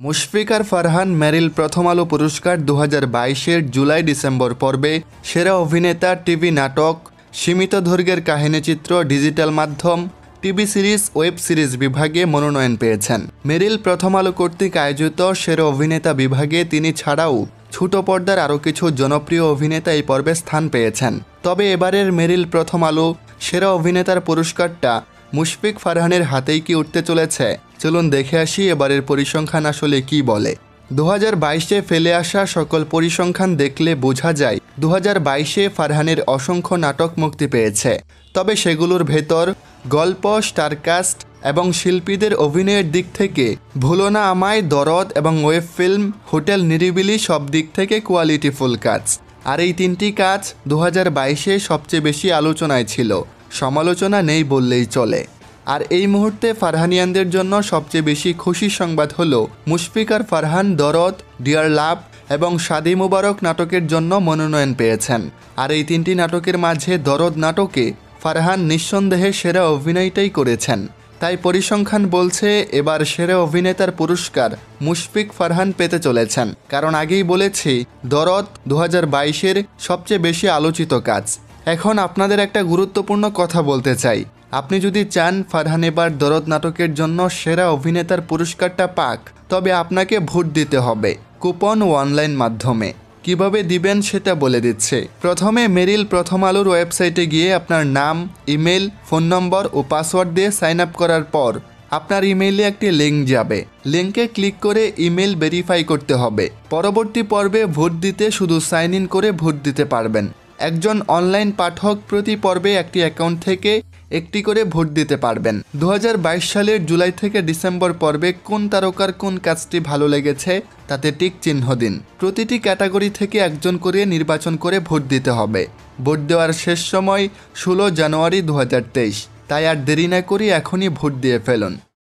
মুশফিকার ফারহান মেরিল প্রথম আলো পুরস্কার দু হাজার বাইশের জুলাই ডিসেম্বর পর্বে সেরা অভিনেতা, টিভি নাটক, সীমিত দৈর্ঘ্যের কাহিনীচিত্র ডিজিটাল মাধ্যম, টিভি সিরিজ, ওয়েব সিরিজ বিভাগে মনোনয়ন পেয়েছেন। মেরিল প্রথম আলো কর্তৃক আয়োজিত সেরা অভিনেতা বিভাগে তিনি ছাড়াও ছোট পর্দার আরও কিছু জনপ্রিয় অভিনেতা এই পর্বে স্থান পেয়েছেন। তবে এবারের মেরিল প্রথম আলো সেরা অভিনেতার পুরস্কারটা মুশফিক ফারহানের হাতেই কি উঠতে চলেছে? চলুন দেখে আসি এবারের পরিসংখ্যান আসলে কি বলে। দু হাজার বাইশে ফেলে আসা সকল পরিসংখ্যান দেখলে বোঝা যায় দু হাজার বাইশে ফারহানের অসংখ্য নাটক মুক্তি পেয়েছে। তবে সেগুলোর ভেতর গল্প, স্টারকাস্ট এবং শিল্পীদের অভিনয়ের দিক থেকে ভুলো না আমায় দরদ এবং ওয়েব ফিল্ম, হোটেল নিরিবিলি সব দিক থেকে কোয়ালিটিফুল কাজ। আর এই তিনটি কাজ দু হাজার বাইশে সবচেয়ে বেশি আলোচনায় ছিল। সমালোচনা নেই বললেই চলে। আর এই মুহূর্তে ফারহানিয়ানদের জন্য সবচেয়ে বেশি খুশির সংবাদ হলো মুশফিক আর ফারহান দরদ, ডিয়ার লাভ এবং শাদি মুবারক নাটকের জন্য মনোনয়ন পেয়েছেন। আর এই তিনটি নাটকের মাঝে দরদ নাটকে ফারহান নিঃসন্দেহে সেরা অভিনয়টাই করেছেন। তাই পরিসংখ্যান বলছে এবার সেরা অভিনেতার পুরস্কার মুশফিক ফারহান পেতে চলেছেন। কারণ আগেই বলেছি, দরদ দু হাজার সবচেয়ে বেশি আলোচিত কাজ। এখন আপনাদের একটা গুরুত্বপূর্ণ কথা বলতে চাই। আপনি যদি চান ফারহান এবার দরদ নাটকের জন্য সেরা অভিনেতার পুরস্কারটা পাক, তবে আপনাকে ভোট দিতে হবে কুপন ও অনলাইন মাধ্যমে। কীভাবে দিবেন সেটা বলে দিচ্ছে। প্রথমে মেরিল প্রথম আলোর ওয়েবসাইটে গিয়ে আপনার নাম, ইমেল, ফোন নম্বর ও পাসওয়ার্ড দিয়ে সাইন আপ করার পর আপনার ইমেইলে একটি লিঙ্ক যাবে। লিঙ্কে ক্লিক করে ইমেল ভেরিফাই করতে হবে। পরবর্তী পর্বে ভোট দিতে শুধু সাইন ইন করে ভোট দিতে পারবেন। একজন অনলাইন পাঠক প্রতি পর্বে একটি অ্যাকাউন্ট থেকে একটি করে ভোট দিতে পারবেন। দু হাজার বাইশ সালের জুলাই থেকে ডিসেম্বর পর্বে কোন তারকার কোন কাজটি ভালো লেগেছে, তাতে টিক চিহ্ন দিন। প্রতিটি ক্যাটাগরি থেকে একজন করে নির্বাচন করে ভোট দিতে হবে। ভোট দেওয়ার শেষ সময় ষোলো জানুয়ারি দু হাজার তেইশ। তাই আর দেরি না করি এখনই ভোট দিয়ে ফেলুন।